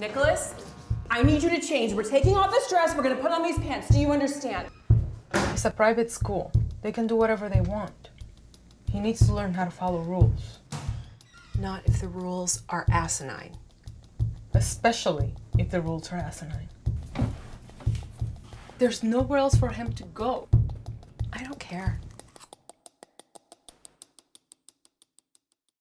Nicholas, I need you to change. We're taking off this dress, we're gonna put on these pants. Do you understand? It's a private school. They can do whatever they want. He needs to learn how to follow rules, Not if the rules are asinine. especially if the rules are asinine. There's nowhere else for him to go. I don't care.